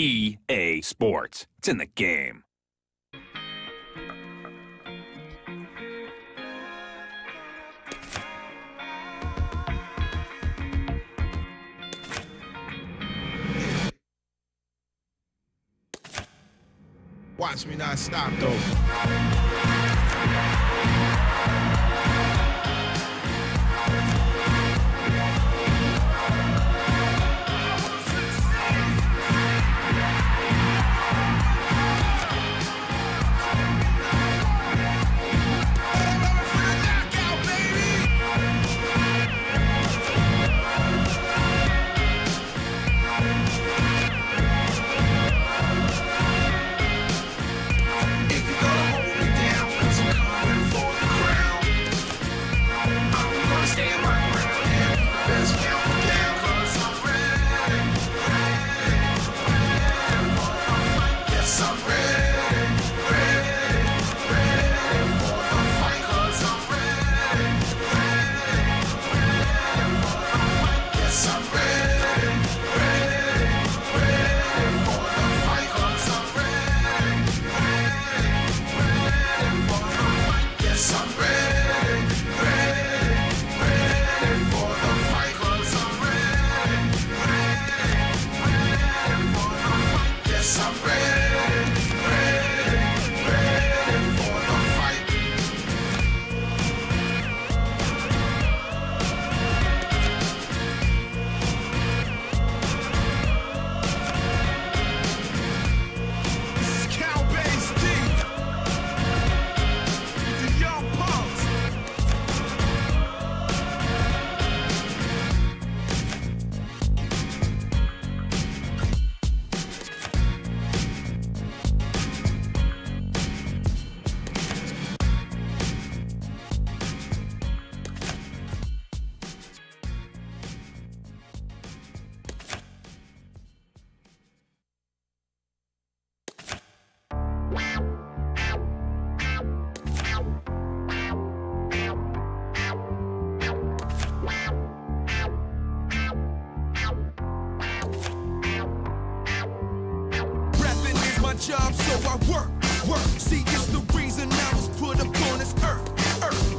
EA Sports. It's in the game. Watch me not stop though. job, so I work, work. See, it's the reason I was put upon this earth, earth.